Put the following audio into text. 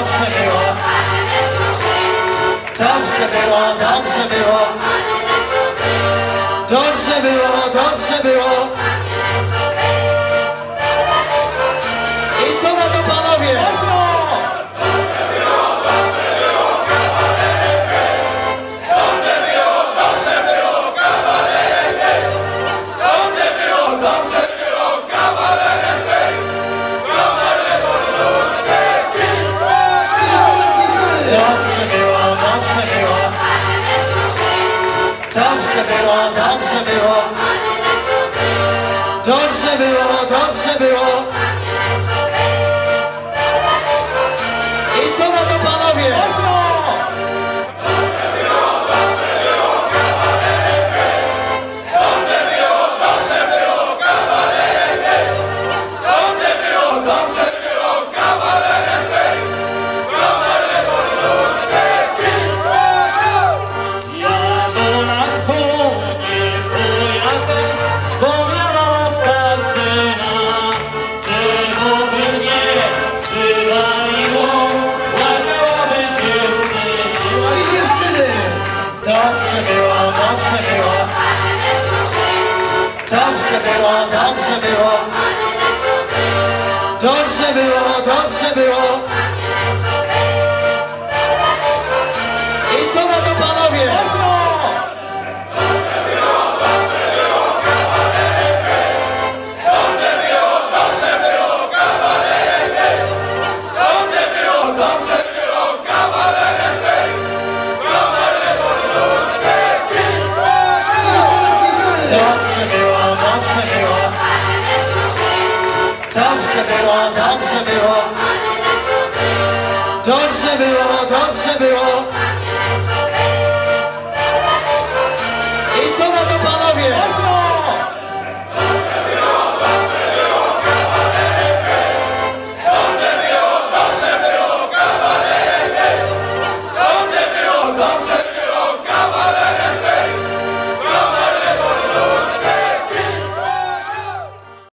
dobrze było. Dobrze było, dobrze było. Dobrze było, dobrze było. I co na to panowie? Dobrze było, dobrze było. Dobrze było, dobrze było. Dobrze było, dobrze było. Dobrze było, dobrze było. bylo, dobře bylo, dobře bylo.